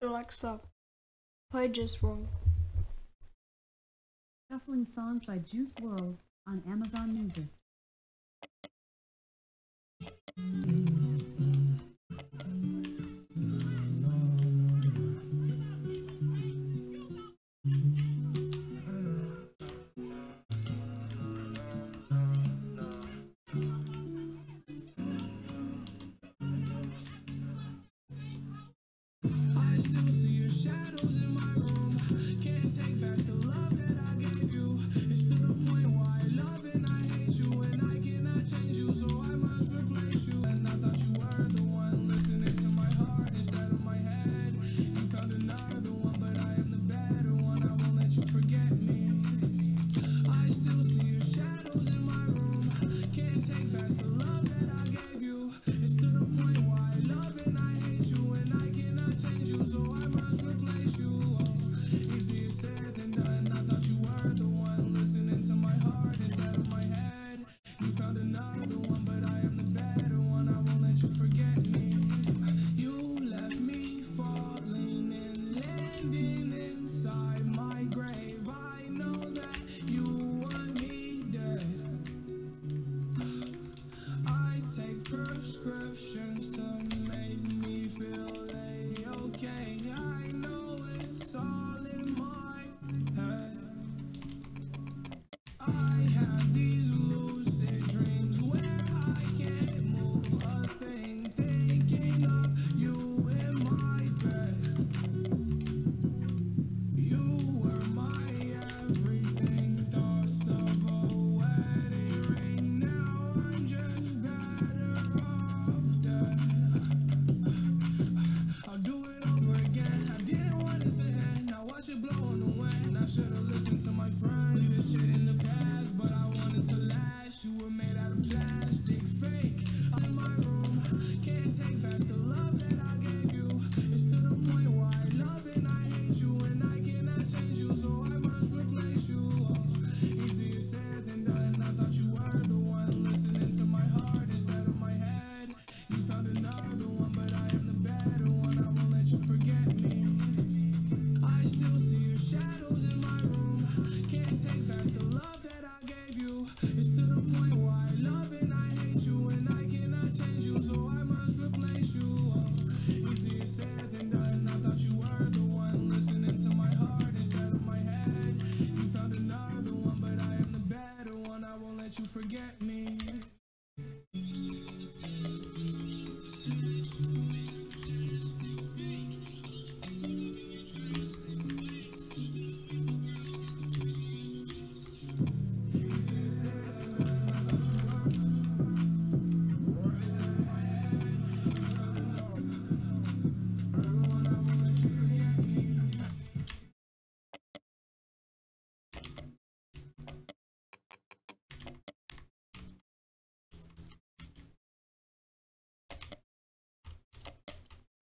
Alexa, play Juice WRLD. Shuffling songs by Juice WRLD on Amazon Music. me.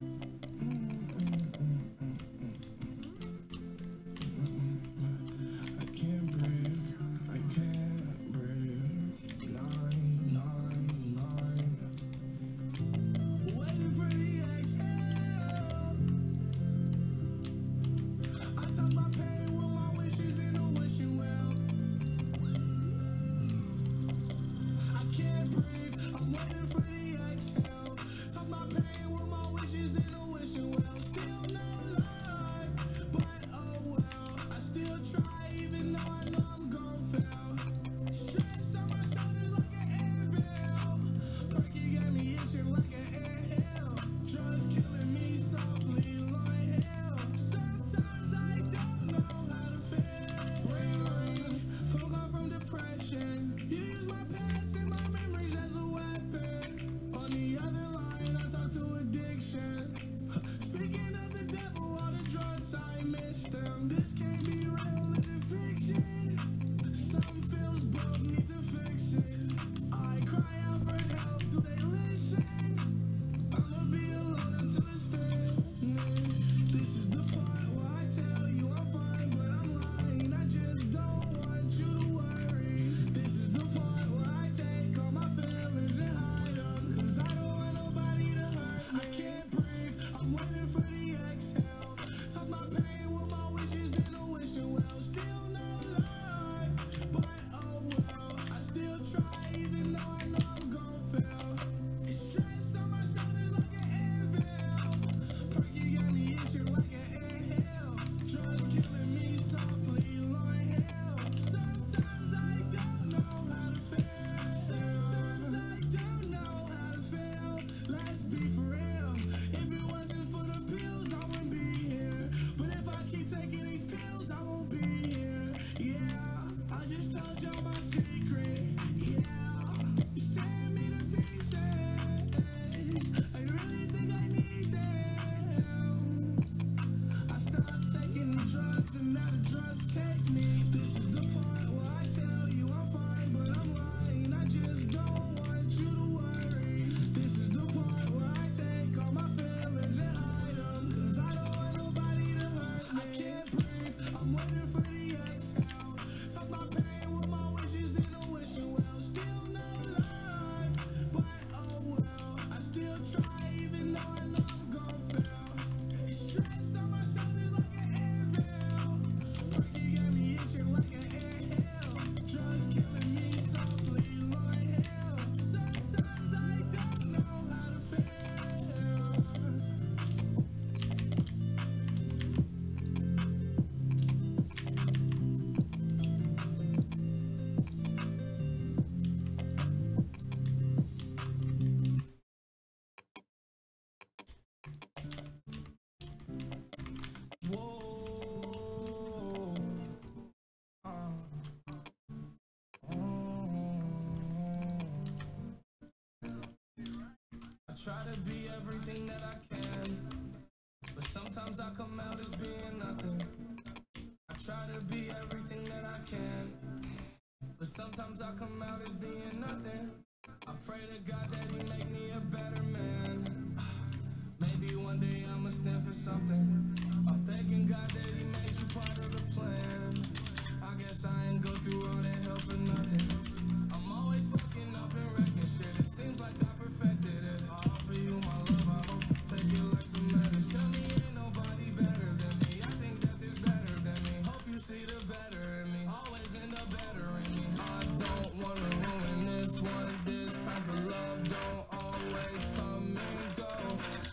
you try to be everything that I can, but sometimes I come out as being nothing. I try to be everything that I can, but sometimes I come out as being nothing. I pray to God that He make me a better man. Maybe one day I'ma stand for something. I'm thanking God that He made you part of better in me. Always end up better in me. I don't wanna ruin this one. This type of love don't always come and go.